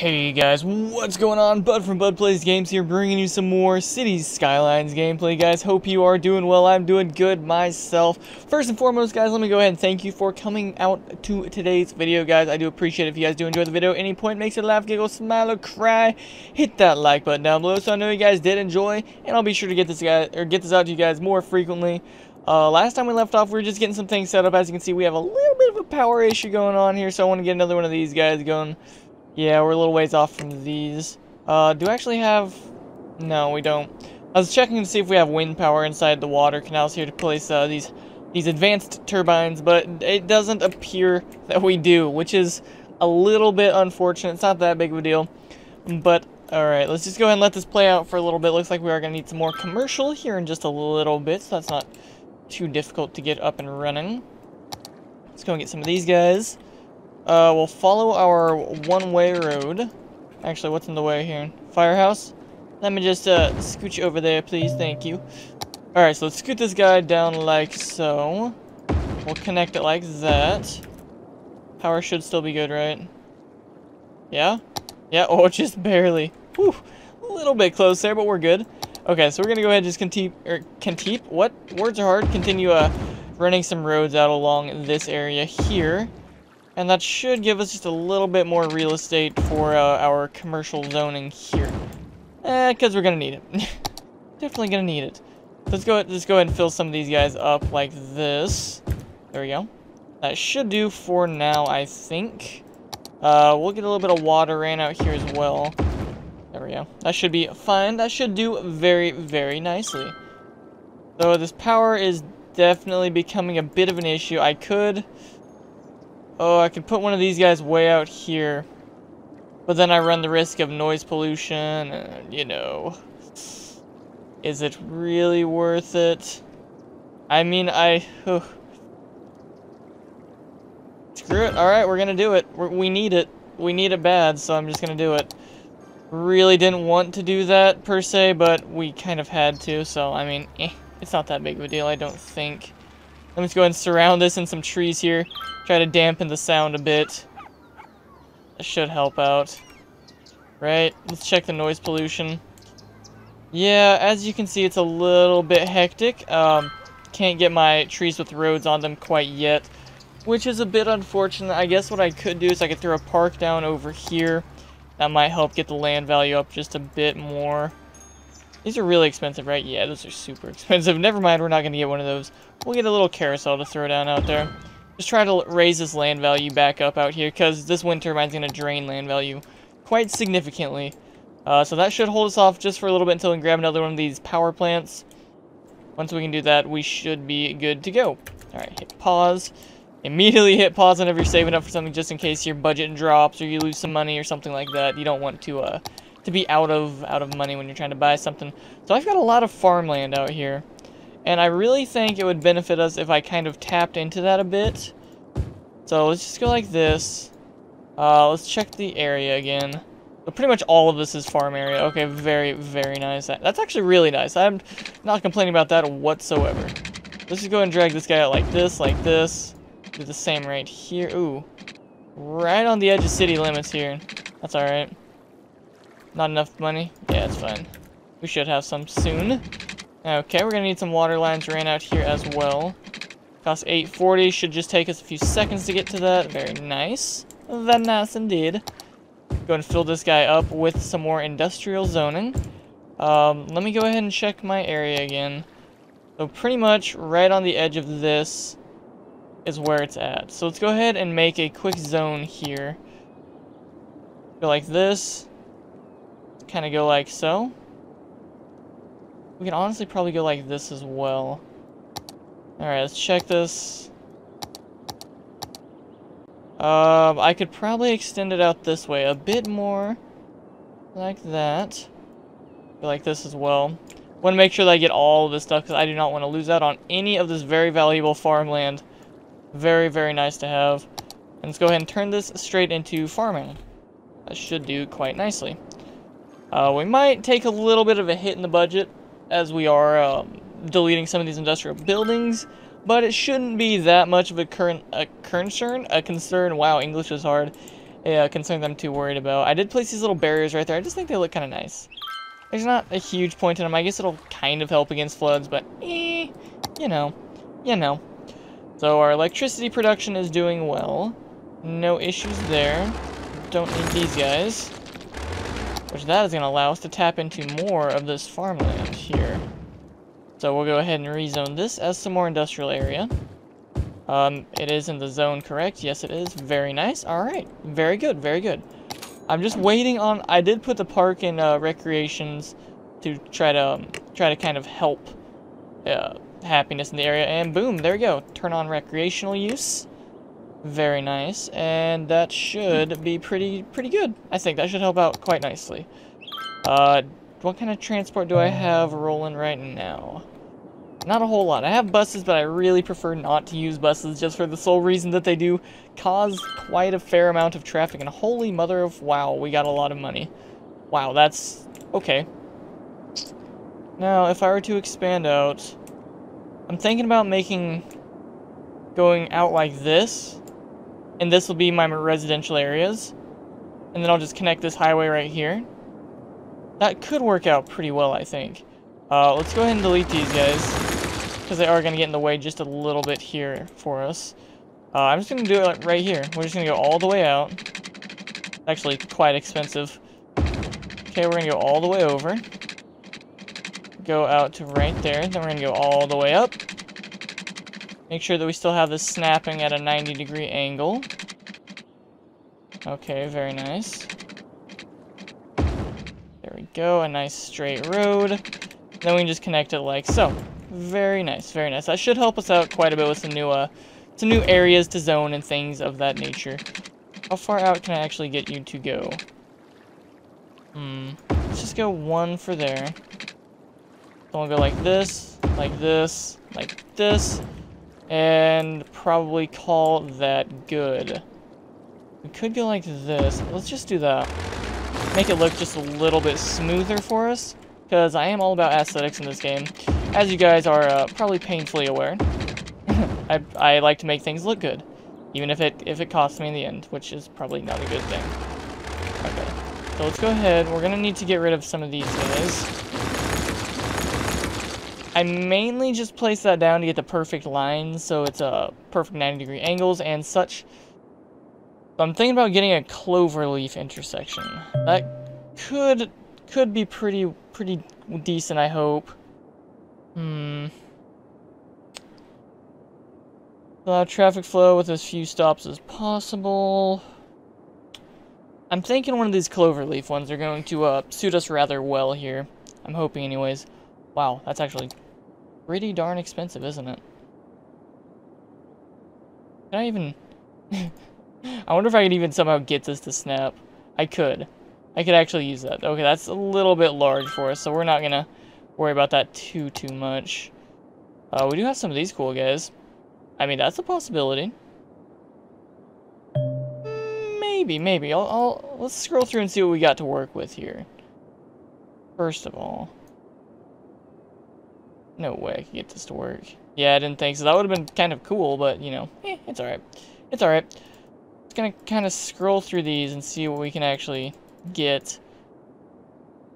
Hey guys, what's going on? Bud from Bud Plays Games here, bringing you some more Cities Skylines gameplay, guys. Hope you are doing well. I'm doing good myself. First and foremost, guys, let me go ahead and thank you for coming out to today's video, guys. I do appreciate it if you guys do enjoy the video. Any point makes it laugh, giggle, smile, or cry, hit that like button down below so I know you guys did enjoy, and I'll be sure to get this guy or get this out to you guys more frequently. Uh, last time we left off, we were just getting some things set up. As you can see, we have a little bit of a power issue going on here, so I want to get another one of these guys going. Yeah, we're a little ways off from these. Uh, do I actually have... No, we don't. I was checking to see if we have wind power inside the water canals here to place uh, these these advanced turbines, but it doesn't appear that we do, which is a little bit unfortunate. It's not that big of a deal. But, alright, let's just go ahead and let this play out for a little bit. Looks like we are going to need some more commercial here in just a little bit, so that's not too difficult to get up and running. Let's go and get some of these guys. Uh, we'll follow our one-way road. Actually, what's in the way here? Firehouse? Let me just, uh, scooch over there, please. Thank you. Alright, so let's scoot this guy down like so. We'll connect it like that. Power should still be good, right? Yeah? Yeah, oh, just barely. Whew. A little bit close there, but we're good. Okay, so we're gonna go ahead and just continue, er, continue, what? Words are hard. Continue, uh, running some roads out along this area here. And that should give us just a little bit more real estate for uh, our commercial zoning here. Eh, because we're going to need it. Definitely going to need it. Let's go, let's go ahead and fill some of these guys up like this. There we go. That should do for now, I think. Uh, we'll get a little bit of water ran out here as well. There we go. That should be fine. That should do very, very nicely. So this power is definitely becoming a bit of an issue. I could Oh, I could put one of these guys way out here. But then I run the risk of noise pollution, and, you know... Is it really worth it? I mean, I... Ugh. Screw it. Alright, we're gonna do it. We're, we need it. We need it bad, so I'm just gonna do it. Really didn't want to do that, per se, but we kind of had to, so, I mean, eh, it's not that big of a deal, I don't think. Let me just go ahead and surround this in some trees here. Try to dampen the sound a bit. That should help out. Right, let's check the noise pollution. Yeah, as you can see, it's a little bit hectic. Um, can't get my trees with roads on them quite yet, which is a bit unfortunate. I guess what I could do is I could throw a park down over here. That might help get the land value up just a bit more. These are really expensive, right? Yeah, those are super expensive. Never mind, we're not going to get one of those. We'll get a little carousel to throw down out there. Just try to raise this land value back up out here, because this wind turbine's going to drain land value quite significantly. Uh, so that should hold us off just for a little bit until we grab another one of these power plants. Once we can do that, we should be good to go. Alright, hit pause. Immediately hit pause whenever you're saving up for something just in case your budget drops or you lose some money or something like that. You don't want to uh, to be out of out of money when you're trying to buy something. So I've got a lot of farmland out here. And I really think it would benefit us if I kind of tapped into that a bit. So let's just go like this. Uh, let's check the area again. Pretty much all of this is farm area. Okay, very, very nice. That's actually really nice. I'm not complaining about that whatsoever. Let's just go and drag this guy out like this, like this. Do the same right here. Ooh. Right on the edge of city limits here. That's alright. Not enough money? Yeah, it's fine. We should have some soon. Okay, we're gonna need some water lines ran out here as well. Cost 840, should just take us a few seconds to get to that. Very nice. Very nice indeed. Go and fill this guy up with some more industrial zoning. Um, let me go ahead and check my area again. So pretty much right on the edge of this is where it's at. So let's go ahead and make a quick zone here. Go like this. Kind of go like so. We can honestly probably go like this as well. Alright, let's check this. Um, I could probably extend it out this way a bit more. Like that. Like this as well. Want to make sure that I get all of this stuff because I do not want to lose out on any of this very valuable farmland. Very, very nice to have. And let's go ahead and turn this straight into farming. That should do quite nicely. Uh, we might take a little bit of a hit in the budget as we are um, deleting some of these industrial buildings, but it shouldn't be that much of a current a concern. A concern. Wow, English is hard. a concern that I'm too worried about. I did place these little barriers right there. I just think they look kind of nice. There's not a huge point in them. I guess it'll kind of help against floods, but eh, you know, you know. So our electricity production is doing well. No issues there. Don't need these guys. Which that is going to allow us to tap into more of this farmland here. So we'll go ahead and rezone this as some more industrial area. Um, it is in the zone, correct? Yes, it is. Very nice. All right. Very good. Very good. I'm just waiting on... I did put the park in uh, recreations to try to um, try to kind of help uh, happiness in the area. And boom, there we go. Turn on recreational use. Very nice. And that should be pretty pretty good. I think that should help out quite nicely. Uh, what kind of transport do I have rolling right now? Not a whole lot. I have buses, but I really prefer not to use buses just for the sole reason that they do cause quite a fair amount of traffic. And holy mother of wow, we got a lot of money. Wow, that's okay. Now, if I were to expand out, I'm thinking about making going out like this, and this will be my residential areas, and then I'll just connect this highway right here. That could work out pretty well, I think. Uh, let's go ahead and delete these guys because they are going to get in the way just a little bit here for us. Uh, I'm just going to do it right here. We're just going to go all the way out. Actually, quite expensive. Okay, we're going to go all the way over. Go out to right there. Then we're going to go all the way up. Make sure that we still have this snapping at a 90 degree angle. Okay, very nice. There we go, a nice straight road. Then we can just connect it like so. Very nice, very nice. That should help us out quite a bit with some new, uh, some new areas to zone and things of that nature. How far out can I actually get you to go? Hmm. Let's just go one for there. So we'll go like this, like this, like this, and probably call that good. We could go like this. Let's just do that. Make it look just a little bit smoother for us, because I am all about aesthetics in this game. As you guys are uh, probably painfully aware, I, I like to make things look good, even if it if it costs me in the end, which is probably not a good thing. Okay, so let's go ahead. We're gonna need to get rid of some of these guys. I mainly just place that down to get the perfect lines, so it's a uh, perfect 90 degree angles and such. So I'm thinking about getting a cloverleaf intersection. That could could be pretty pretty decent, I hope. Hmm. Allow traffic flow with as few stops as possible. I'm thinking one of these cloverleaf ones are going to uh, suit us rather well here. I'm hoping anyways. Wow, that's actually pretty darn expensive, isn't it? Can I even... I wonder if I could even somehow get this to snap. I could. I could actually use that. Okay, that's a little bit large for us, so we're not gonna worry about that too, too much. Uh, we do have some of these cool guys. I mean, that's a possibility. Maybe, maybe. I'll, I'll, let's scroll through and see what we got to work with here. First of all. No way I can get this to work. Yeah, I didn't think so. That would have been kind of cool, but, you know, eh, it's alright. It's alright. Just gonna kind of scroll through these and see what we can actually get.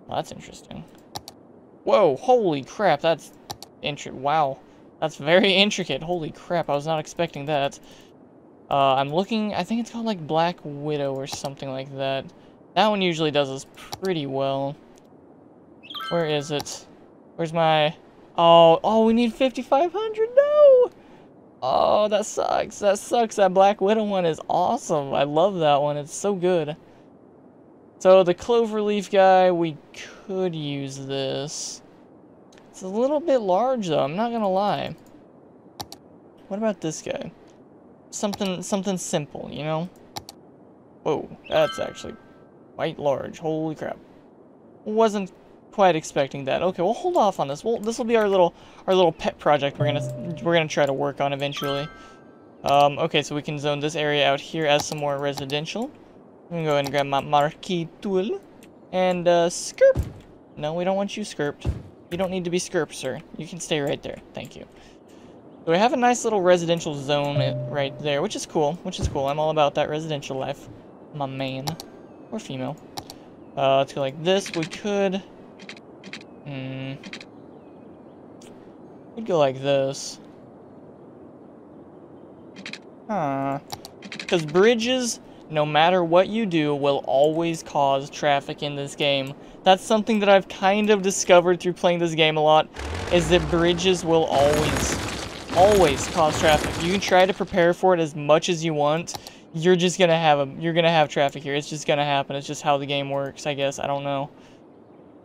Well, that's interesting. Whoa, holy crap, that's intricate. Wow, that's very intricate. Holy crap, I was not expecting that. Uh, I'm looking, I think it's called like Black Widow or something like that. That one usually does this pretty well. Where is it? Where's my... Oh, oh, we need 5,500? No! Oh, that sucks. That sucks. That Black Widow one is awesome. I love that one. It's so good. So the cloverleaf guy, we could use this. It's a little bit large though, I'm not gonna lie. What about this guy? Something something simple, you know? Whoa, that's actually quite large. Holy crap. Wasn't quite expecting that. Okay, we'll hold off on this. Well, this will be our little our little pet project we're gonna we're gonna try to work on eventually. Um, okay, so we can zone this area out here as some more residential. I'm gonna go ahead and grab my marquee tool. And, uh, skirp. No, we don't want you skirped. You don't need to be skirped, sir. You can stay right there. Thank you. So we have a nice little residential zone right there, which is cool, which is cool. I'm all about that residential life. my man. Or female. Uh, let's go like this. We could... Hmm... We'd go like this. Huh. Because bridges, no matter what you do, will always cause traffic in this game. That's something that I've kind of discovered through playing this game a lot, is that bridges will always, always cause traffic. You can try to prepare for it as much as you want, you're just gonna have a you're gonna have traffic here. It's just gonna happen. It's just how the game works, I guess. I don't know.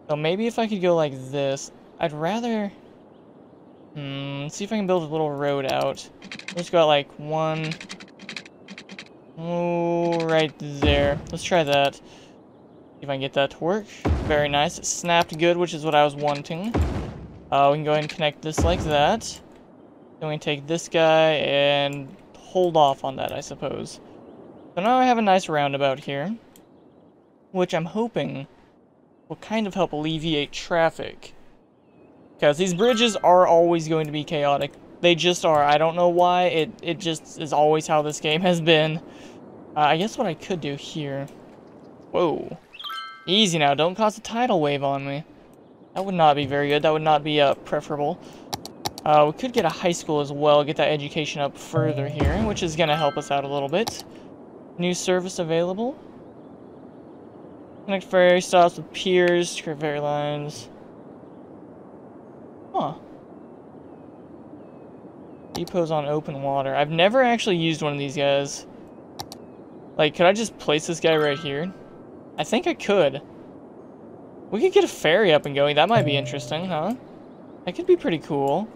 So maybe if I could go like this, I'd rather. Hmm. See if I can build a little road out. Let's go like one. Oh, right there. Let's try that. See if I can get that to work. Very nice. It snapped good, which is what I was wanting. Uh, we can go ahead and connect this like that. Then we take this guy and hold off on that, I suppose. So now I have a nice roundabout here, which I'm hoping will kind of help alleviate traffic. Because these bridges are always going to be chaotic. They just are. I don't know why. It, it just is always how this game has been. Uh, I guess what I could do here... Whoa. Easy now. Don't cause a tidal wave on me. That would not be very good. That would not be uh, preferable. Uh, we could get a high school as well, get that education up further here, which is going to help us out a little bit. New service available. Connect ferry stops with piers, ferry lines. Huh. Depots on open water. I've never actually used one of these guys. Like, could I just place this guy right here? I think I could. We could get a ferry up and going. That might be interesting, huh? That could be pretty cool.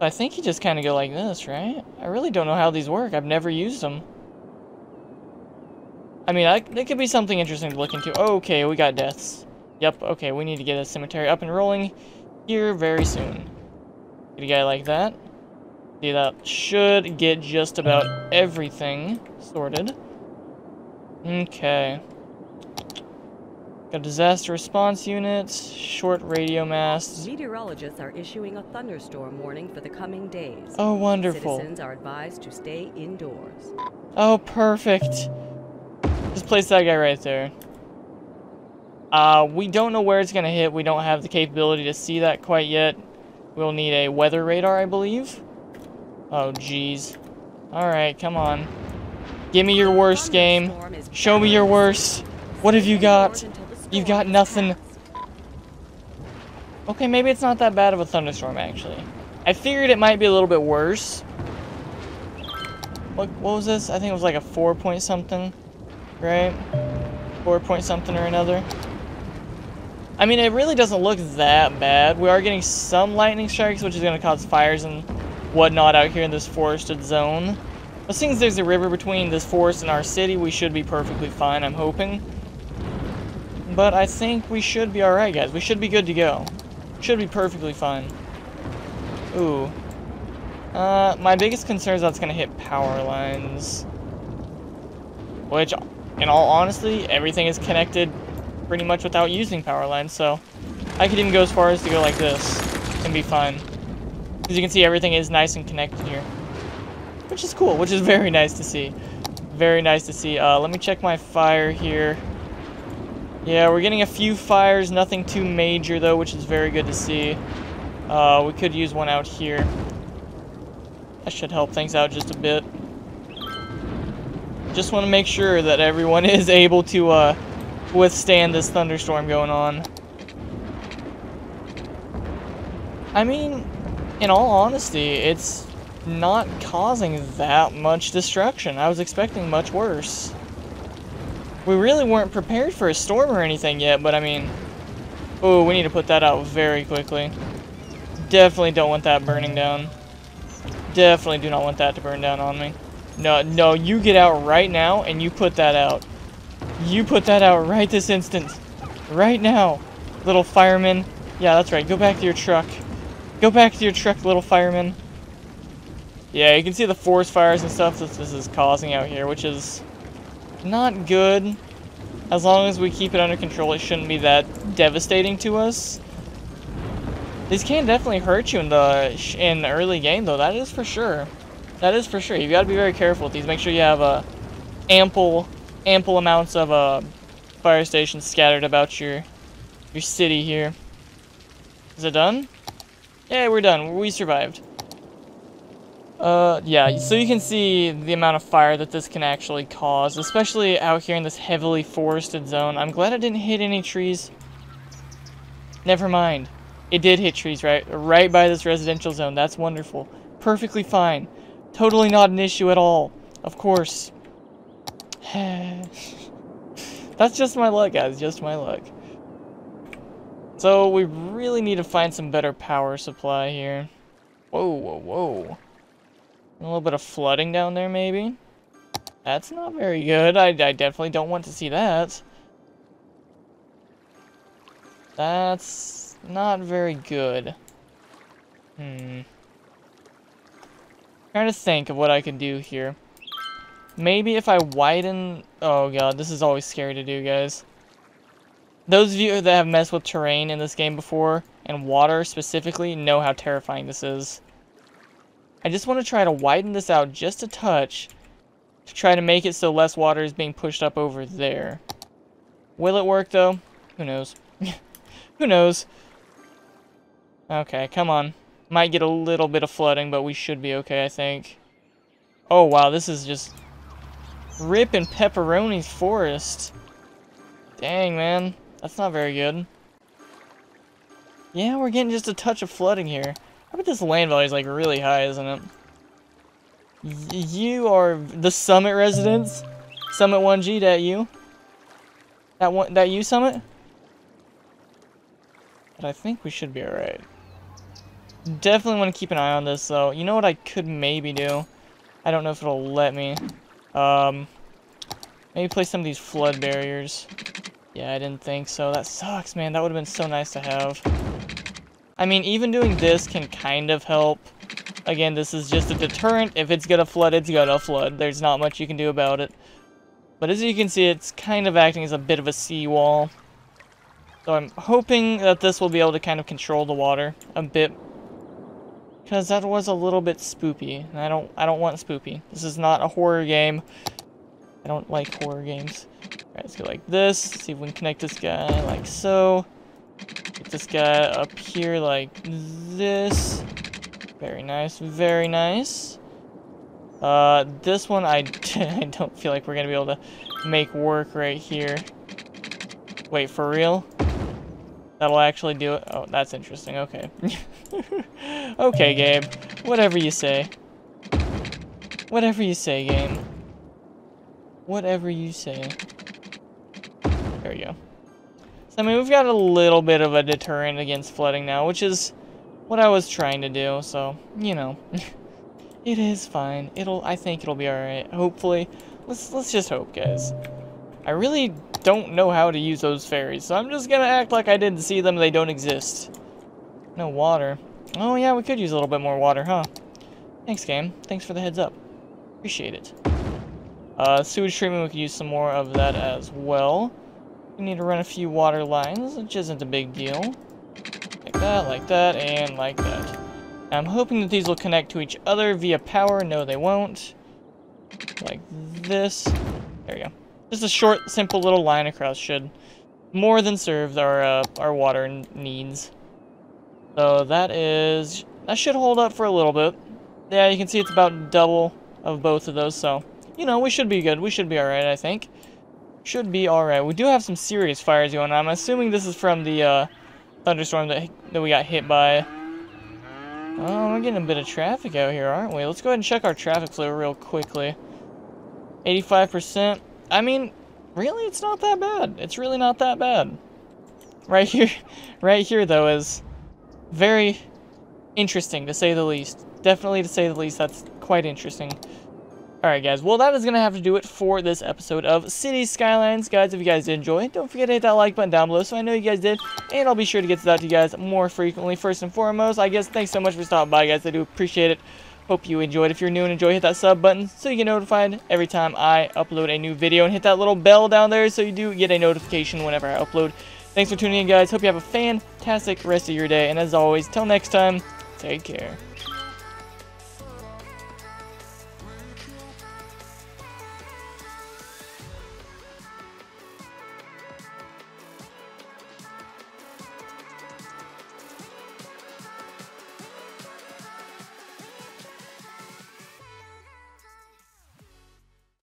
I think you just kind of go like this, right? I really don't know how these work. I've never used them. I mean, I, it could be something interesting to look into. Okay, we got deaths. Yep, okay, we need to get a cemetery up and rolling here very soon. Get a guy like that. See, that should get just about everything sorted. Okay. Got a disaster response units, short radio masts. Meteorologists are issuing a thunderstorm warning for the coming days. Oh, wonderful. Citizens are advised to stay indoors. Oh, perfect. Just place that guy right there. Uh, we don't know where it's going to hit. We don't have the capability to see that quite yet. We'll need a weather radar, I believe. Oh, jeez. Alright, come on. Give me your worst game. Show me your worst. What have you got? You've got nothing. Okay, maybe it's not that bad of a thunderstorm, actually. I figured it might be a little bit worse. What, what was this? I think it was like a four point something, right? Four point something or another. I mean, it really doesn't look that bad. We are getting some lightning strikes, which is going to cause fires and whatnot out here in this forested zone. But since there's a river between this forest and our city, we should be perfectly fine, I'm hoping. But I think we should be alright, guys. We should be good to go. Should be perfectly fine. Ooh. Uh, my biggest concern is that's going to hit power lines. Which, in all honesty, everything is connected pretty much without using power lines, so I could even go as far as to go like this and be fine. As you can see, everything is nice and connected here. Which is cool, which is very nice to see. Very nice to see. Uh, let me check my fire here. Yeah, we're getting a few fires, nothing too major though, which is very good to see. Uh, we could use one out here. That should help things out just a bit. Just want to make sure that everyone is able to uh, withstand this thunderstorm going on. I mean, in all honesty, it's not causing that much destruction. I was expecting much worse. We really weren't prepared for a storm or anything yet, but I mean... Oh, we need to put that out very quickly. Definitely don't want that burning down. Definitely do not want that to burn down on me. No, no, you get out right now and you put that out. You put that out right this instant. Right now, little fireman. Yeah, that's right. Go back to your truck. Go back to your truck, little fireman. Yeah, you can see the forest fires and stuff that this is causing out here, which is not good. As long as we keep it under control, it shouldn't be that devastating to us. These can definitely hurt you in the in the early game, though. That is for sure. That is for sure. You've got to be very careful with these. Make sure you have a ample, ample amounts of uh, fire stations scattered about your, your city here. Is it done? Yeah, we're done. We survived. Uh, yeah, so you can see the amount of fire that this can actually cause, especially out here in this heavily forested zone. I'm glad it didn't hit any trees. Never mind. It did hit trees right, right by this residential zone. That's wonderful. Perfectly fine. Totally not an issue at all. Of course. That's just my luck, guys. Just my luck. So we really need to find some better power supply here. Whoa, whoa, whoa. A little bit of flooding down there, maybe? That's not very good. I, I definitely don't want to see that. That's not very good. Hmm. Trying to think of what I can do here. Maybe if I widen... Oh god, this is always scary to do, guys. Those of you that have messed with terrain in this game before, and water specifically, know how terrifying this is. I just want to try to widen this out just a touch to try to make it so less water is being pushed up over there. Will it work though? Who knows? Who knows? Okay, come on. Might get a little bit of flooding, but we should be okay, I think. Oh, wow, this is just Rip and Pepperoni's forest. Dang, man. That's not very good. Yeah, we're getting just a touch of flooding here. I bet this land value is like really high, isn't it? Y you are the Summit residents? Summit 1G, that you? That one, that you, Summit? But I think we should be alright. Definitely want to keep an eye on this, though. You know what I could maybe do? I don't know if it'll let me. Um, maybe place some of these flood barriers. Yeah, I didn't think so. That sucks, man. That would have been so nice to have. I mean, even doing this can kind of help. Again, this is just a deterrent. If it's gonna flood, it's gonna flood. There's not much you can do about it. But as you can see, it's kind of acting as a bit of a seawall. So I'm hoping that this will be able to kind of control the water a bit. Because that was a little bit spoopy. And I don't I don't want spoopy. This is not a horror game. I don't like horror games. Alright, let's go like this. See if we can connect this guy like so. Get this guy up here like this. Very nice, very nice. Uh, this one I, I don't feel like we're gonna be able to make work right here. Wait, for real? That'll actually do it? Oh, that's interesting, okay. okay, Gabe. Whatever you say. Whatever you say, game. Whatever you say. There we go. So, I mean, we've got a little bit of a deterrent against flooding now, which is what I was trying to do, so, you know. it is fine. It'll, I think it'll be alright. Hopefully. Let's, let's just hope, guys. I really don't know how to use those ferries, so I'm just gonna act like I didn't see them, they don't exist. No water. Oh yeah, we could use a little bit more water, huh? Thanks, game. Thanks for the heads up. Appreciate it. Uh, sewage treatment, we could use some more of that as well. We need to run a few water lines, which isn't a big deal. Like that, like that, and like that. I'm hoping that these will connect to each other via power. No, they won't. Like this. There we go. Just a short, simple little line across should more than serve our, uh, our water needs. So that is... That should hold up for a little bit. Yeah, you can see it's about double of both of those, so... You know, we should be good. We should be alright, I think. Should be alright. We do have some serious fires going on. I'm assuming this is from the uh, thunderstorm that, that we got hit by. Oh, we're getting a bit of traffic out here, aren't we? Let's go ahead and check our traffic flow real quickly. 85%. I mean, really, it's not that bad. It's really not that bad. Right here, right here, though, is very interesting, to say the least. Definitely, to say the least, that's quite interesting. Alright guys, well that is going to have to do it for this episode of City Skylines. Guys, if you guys did enjoy, don't forget to hit that like button down below so I know you guys did. And I'll be sure to get to that to you guys more frequently. First and foremost, I guess thanks so much for stopping by guys. I do appreciate it. Hope you enjoyed. If you're new and enjoy, hit that sub button so you get notified every time I upload a new video. And hit that little bell down there so you do get a notification whenever I upload. Thanks for tuning in guys. Hope you have a fantastic rest of your day. And as always, till next time, take care.